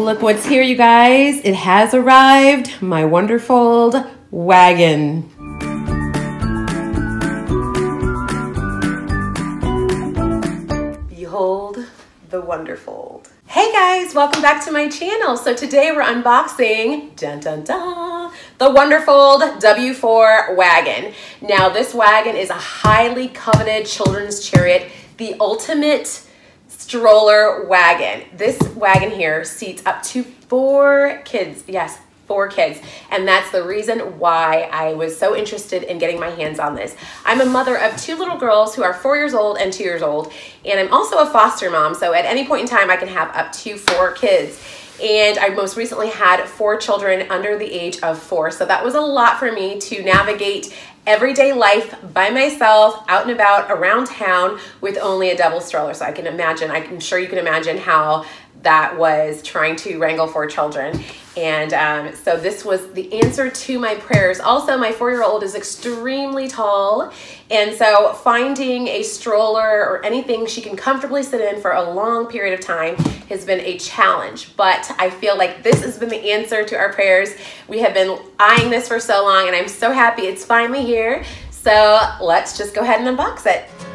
Look what's here, you guys. It has arrived. My Wonderfold wagon. Behold the Wonderfold. Hey guys, welcome back to my channel. So today we're unboxing, dun dun dun, the Wonderfold W4 wagon. Now this wagon is a highly coveted children's chariot, the ultimate stroller wagon. This wagon here seats up to four kids. Yes, four kids. And that's the reason why I was so interested in getting my hands on this. I'm a mother of two little girls who are four years old and two years old. And I'm also a foster mom. So at any point in time, I can have up to four kids and I most recently had four children under the age of four. So that was a lot for me to navigate everyday life by myself, out and about around town with only a double stroller. So I can imagine, I'm sure you can imagine how that was trying to wrangle four children. And um, so this was the answer to my prayers. Also, my four-year-old is extremely tall. And so finding a stroller or anything she can comfortably sit in for a long period of time has been a challenge. But I feel like this has been the answer to our prayers. We have been eyeing this for so long and I'm so happy it's finally here. So let's just go ahead and unbox it.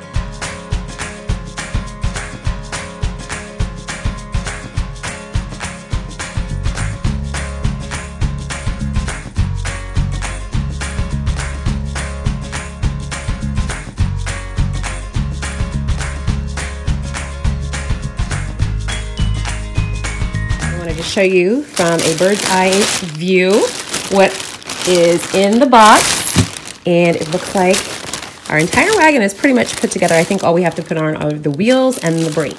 Show you from a bird's eye view what is in the box. And it looks like our entire wagon is pretty much put together. I think all we have to put on are the wheels and the brake.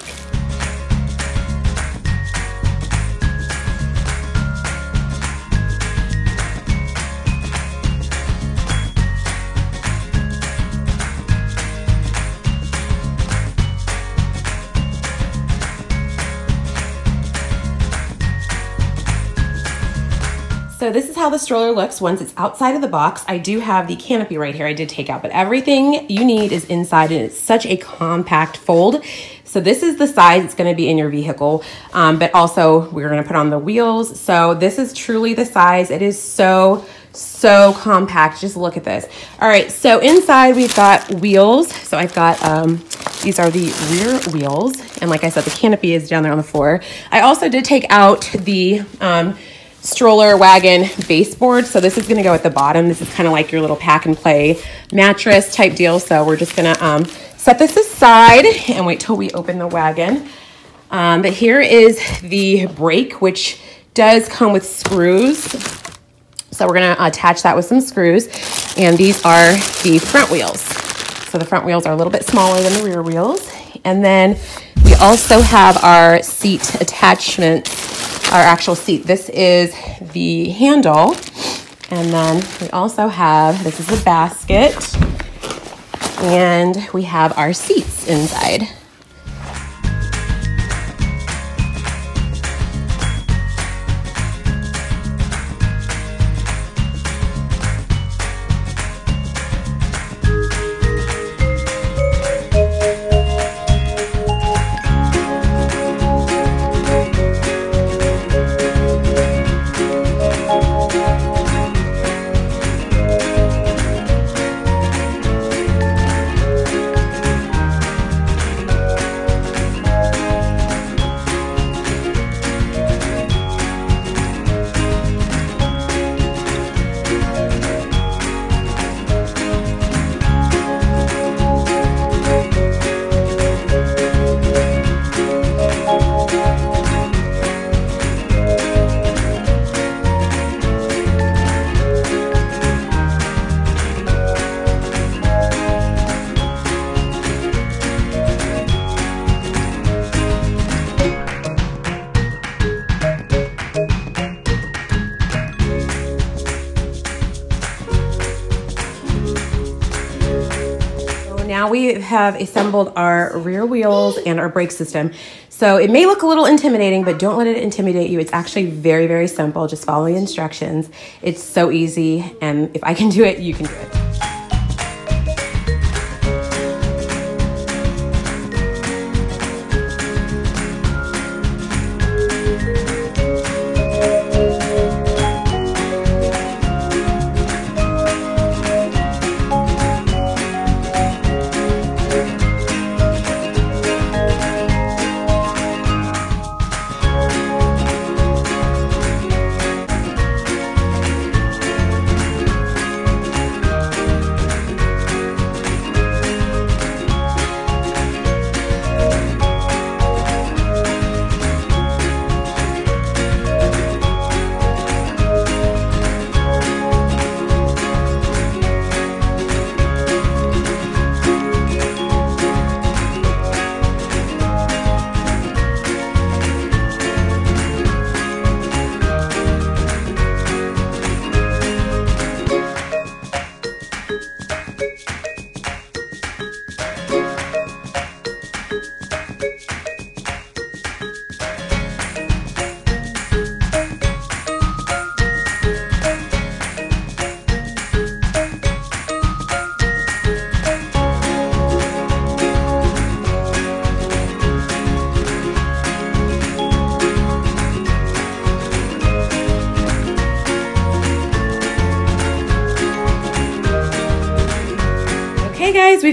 So this is how the stroller looks once it's outside of the box. I do have the canopy right here I did take out, but everything you need is inside and it's such a compact fold. So this is the size it's gonna be in your vehicle, um, but also we're gonna put on the wheels. So this is truly the size. It is so, so compact. Just look at this. All right, so inside we've got wheels. So I've got, um, these are the rear wheels. And like I said, the canopy is down there on the floor. I also did take out the, um, stroller wagon baseboard. So this is gonna go at the bottom. This is kind of like your little pack and play mattress type deal. So we're just gonna um, set this aside and wait till we open the wagon. Um, but here is the brake, which does come with screws. So we're gonna attach that with some screws. And these are the front wheels. So the front wheels are a little bit smaller than the rear wheels. And then we also have our seat attachment our actual seat. This is the handle. And then we also have, this is a basket. And we have our seats inside. Have assembled our rear wheels and our brake system. So it may look a little intimidating, but don't let it intimidate you. It's actually very, very simple. Just follow the instructions. It's so easy. And if I can do it, you can do it.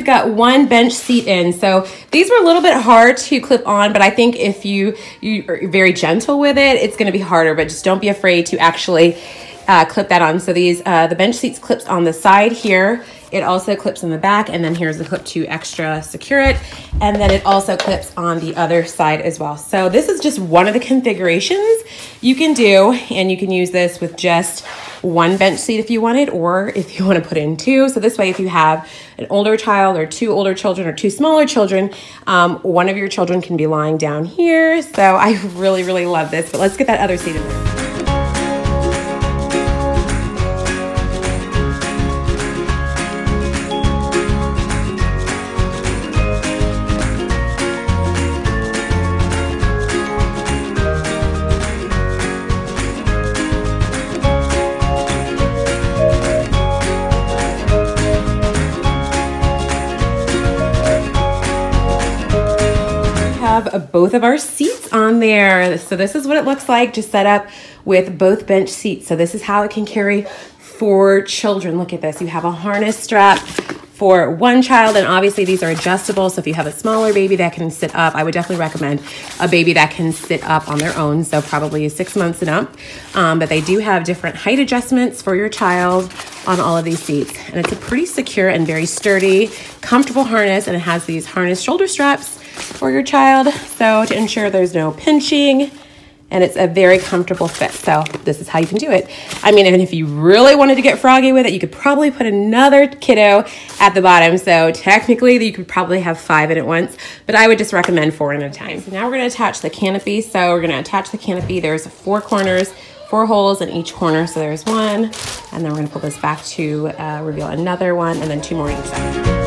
We've got one bench seat in. So these were a little bit hard to clip on, but I think if you, you are very gentle with it, it's gonna be harder, but just don't be afraid to actually uh, clip that on. So these, uh, the bench seats clips on the side here. It also clips in the back and then here's the clip to extra secure it. And then it also clips on the other side as well. So this is just one of the configurations you can do and you can use this with just one bench seat if you wanted or if you want to put in two. So this way if you have an older child or two older children or two smaller children, um, one of your children can be lying down here. So I really, really love this, but let's get that other seat in there. Both of our seats on there. So this is what it looks like just set up with both bench seats. So this is how it can carry four children. Look at this. You have a harness strap for one child and obviously these are adjustable so if you have a smaller baby that can sit up i would definitely recommend a baby that can sit up on their own so probably six months and up um, but they do have different height adjustments for your child on all of these seats and it's a pretty secure and very sturdy comfortable harness and it has these harness shoulder straps for your child. So to ensure there's no pinching and it's a very comfortable fit. So this is how you can do it. I mean, and if you really wanted to get froggy with it, you could probably put another kiddo at the bottom. So technically you could probably have five in at once, but I would just recommend four at a time. So now we're gonna attach the canopy. So we're gonna attach the canopy. There's four corners, four holes in each corner. So there's one, and then we're gonna pull this back to uh, reveal another one, and then two more each side.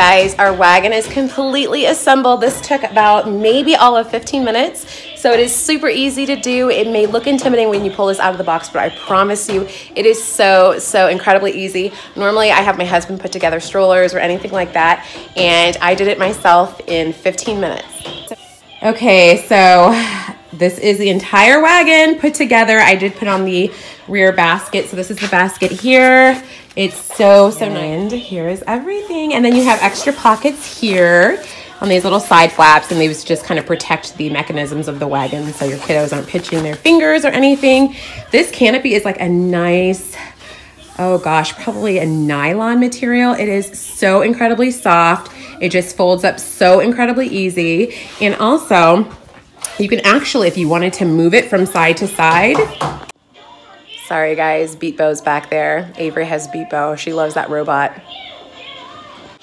Guys, our wagon is completely assembled. This took about maybe all of 15 minutes. So it is super easy to do. It may look intimidating when you pull this out of the box, but I promise you it is so, so incredibly easy. Normally I have my husband put together strollers or anything like that, and I did it myself in 15 minutes. Okay, so this is the entire wagon put together. I did put on the rear basket. So this is the basket here. It's so, so nice. And here's everything. And then you have extra pockets here on these little side flaps and these just kind of protect the mechanisms of the wagon so your kiddos aren't pitching their fingers or anything. This canopy is like a nice, oh gosh, probably a nylon material. It is so incredibly soft. It just folds up so incredibly easy. And also, you can actually, if you wanted to move it from side to side, Sorry guys, BeatBo's back there. Avery has BeatBo. She loves that robot.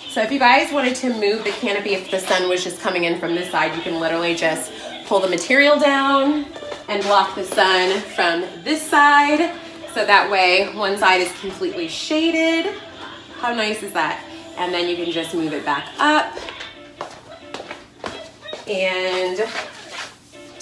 So if you guys wanted to move the canopy, if the sun was just coming in from this side, you can literally just pull the material down and block the sun from this side. So that way one side is completely shaded. How nice is that? And then you can just move it back up. And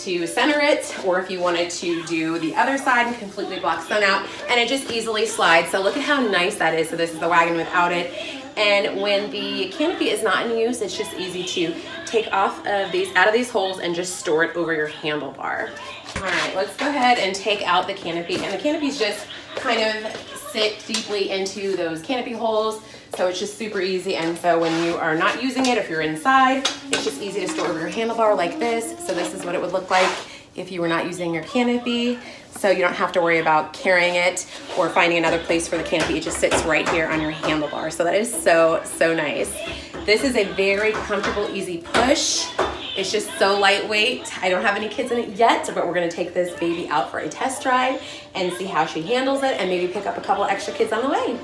to center it or if you wanted to do the other side and completely block sun out and it just easily slides. So look at how nice that is. So this is the wagon without it. And when the canopy is not in use, it's just easy to take off of these out of these holes and just store it over your handlebar. All right, let's go ahead and take out the canopy. And the canopies just kind of sit deeply into those canopy holes. So it's just super easy. And so when you are not using it, if you're inside, it's just easy to store over your handlebar like this. So this is what it would look like if you were not using your canopy. So you don't have to worry about carrying it or finding another place for the canopy. It just sits right here on your handlebar. So that is so, so nice. This is a very comfortable, easy push It's just so lightweight. I don't have any kids in it yet, but we're gonna take this baby out for a test drive and see how she handles it and maybe pick up a couple extra kids on the way.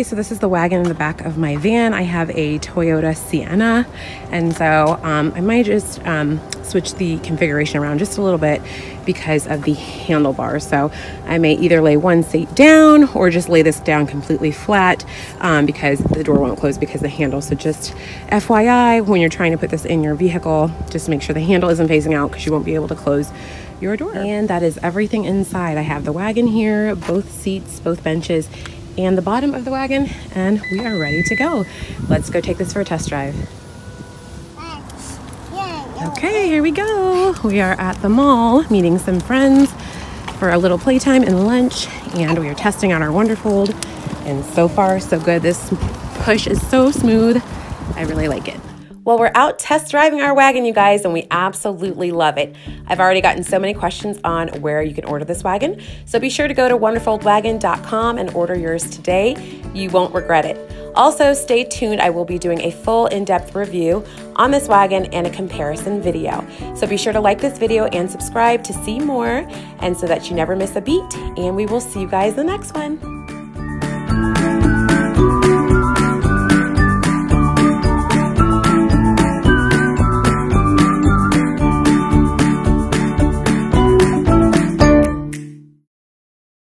Okay, so this is the wagon in the back of my van. I have a Toyota Sienna, and so um, I might just um, switch the configuration around just a little bit because of the handlebars. So I may either lay one seat down or just lay this down completely flat um, because the door won't close because the handle. So just FYI, when you're trying to put this in your vehicle, just make sure the handle isn't facing out because you won't be able to close your door. And that is everything inside. I have the wagon here, both seats, both benches, and the bottom of the wagon and we are ready to go. Let's go take this for a test drive. Okay, here we go. We are at the mall meeting some friends for a little playtime and lunch and we are testing out our Wonderfold and so far so good. This push is so smooth. I really like it. Well, we're out test driving our wagon, you guys, and we absolutely love it. I've already gotten so many questions on where you can order this wagon, so be sure to go to wonderfoldwagon.com and order yours today. You won't regret it. Also, stay tuned. I will be doing a full in depth review on this wagon and a comparison video. So be sure to like this video and subscribe to see more and so that you never miss a beat. And we will see you guys in the next one.